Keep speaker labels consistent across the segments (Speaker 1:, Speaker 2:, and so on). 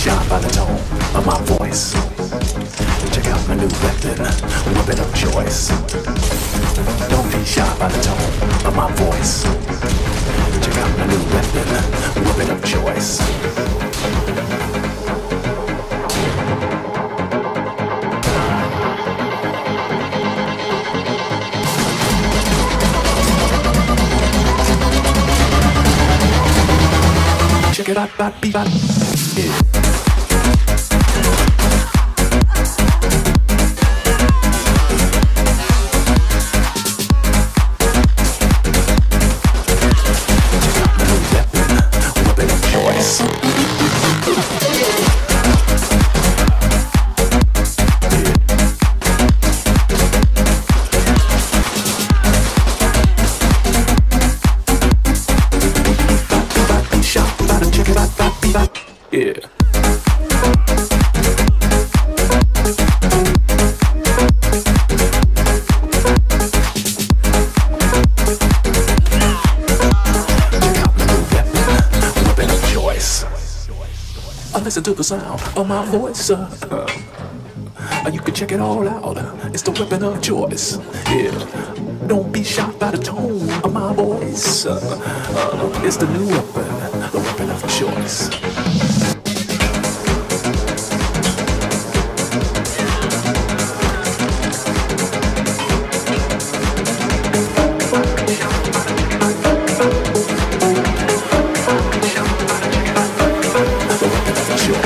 Speaker 1: shocked by the tone of my voice. Check out my new weapon, weapon of choice. Don't be shocked by the tone of my voice. Check out my new weapon, weapon of choice. Check it out, bop. Yeah. I listen to the sound of my voice. Uh, uh, you can check it all out. It's the weapon of choice. Yeah. Don't be shocked by the tone of my voice. Uh, it's the new weapon, the weapon of choice.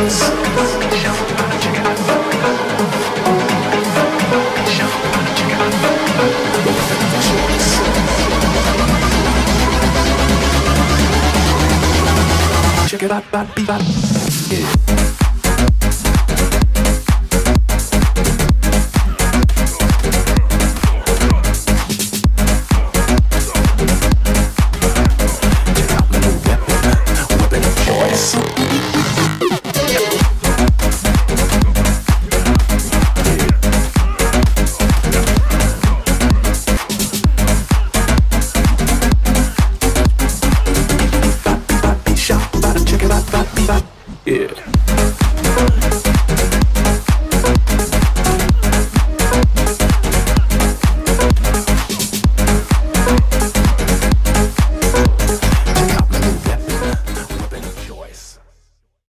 Speaker 1: Check it out, bop, beep, bop. Yeah.